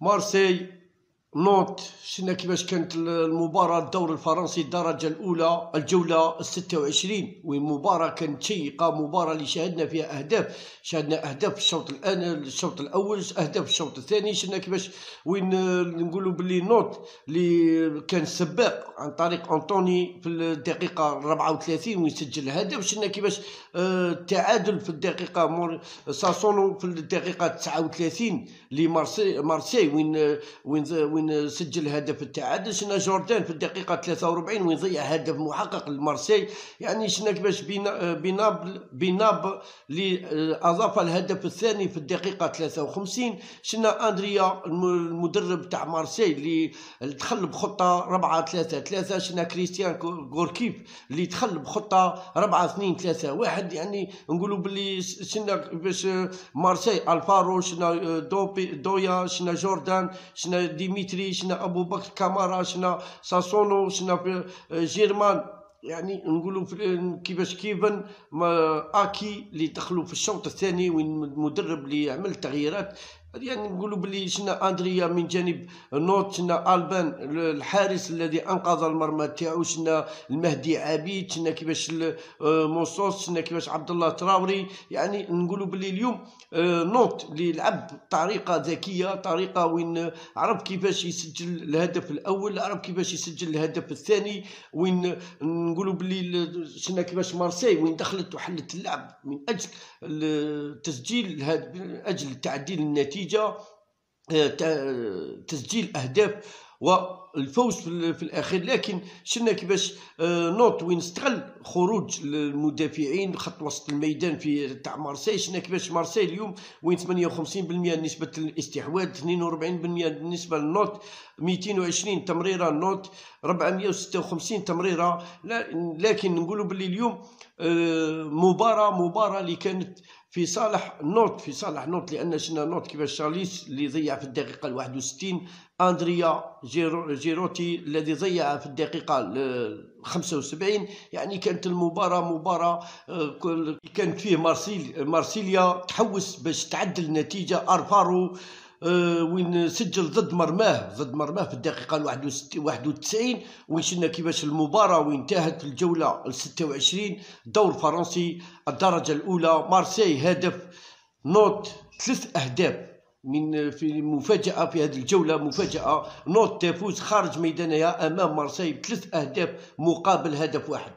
مارسي نانت شفنا كيفاش كانت المباراة الدوري الفرنسي الدرجة الأولى الجولة الستة وعشرين ومباراة كانت شيقة مباراة اللي شاهدنا فيها أهداف. شاهدنا أهداف في الشوط الآن الشوط الأول أهداف في الشوط الثاني. شفنا كيفاش وين نقولوا باللي نانت اللي كان سباق عن طريق أنطوني في الدقيقة 34 وين سجل الهدف شفنا كيفاش التعادل آه، في الدقيقة ساسونو في الدقيقة 39 لمارسي مارسي وين وين وين سجل هدف التعادل. شنا جوردان في الدقيقة 43 وين ضيع هدف محقق لمارسيل. يعني شنا كيفاش بينابل بيناب اللي أضاف الهدف الثاني في الدقيقة 53 شنا أندريا المدرب تاع مارسيل اللي دخل بخطة 4 3 3 شنا كريستيان غوركيف اللي دخل بخطة 4 2 3 1 يعني نقولوا باللي شنا باش مارسيل ألفارو شنا دوبي دويا شنا جوردان شنا ديميتري شنا ابو بكر كامارا شنا ساسونو شنا جيرمان يعني نقولوا كيفاش كيفن اكي اللي دخلوا في الشوط الثاني وين المدرب اللي عمل تغييرات يعني نقولوا بلي شنا أندريا من جانب نوت شنا ألبان الحارس الذي أنقذ المرمى تاعو شنا المهدي عبيد شنا كيفاش موسوس شفنا كيفاش عبد الله تراوري. يعني نقولوا بلي اليوم آه، نانت اللي لعب بطريقه ذكية طريقة وين عرف كيفاش يسجل الهدف الأول عرف كيفاش يسجل الهدف الثاني وين نقولوا بلي شفنا كيفاش مارسي وين دخلت وحلت اللعب من أجل التسجيل من أجل تعديل النتيجة. النتيجة آه، تسجيل أهداف والفوز في الأخير. لكن شفنا كيفاش آه، نانت وين استغل خروج المدافعين خط وسط الميدان في تاع مارسيل. شفنا كيفاش مارسيل اليوم وين 58% نسبة الاستحواذ 42% بالنسبة للنانت 220 تمريرة نانت 456 تمريرة. لكن نقولوا باللي اليوم آه، مباراة مباراة اللي كانت في صالح نانت في صالح نانت لأن شفنا نانت كيفاش شارليس اللي ضيع في الدقيقة 61 أندريا جيرو جيروتي الذي ضيع في الدقيقة 75 يعني كانت المباراة مباراة آه، كانت فيه مارسيل مارسيليا تحوس باش تعدل النتيجة أرفارو وين سجل ضد مرماه ضد مرماه في الدقيقة 91 وين شفنا كيفاش المباراة وين انتهت في الجولة ال 26 دور فرنسي الدرجة الأولى مارسي هدف نونت ثلاث أهداف من في مفاجأة في هذه الجولة مفاجأة نونت تفوز خارج ميدانها أمام مارسيي بثلاث أهداف مقابل هدف واحد.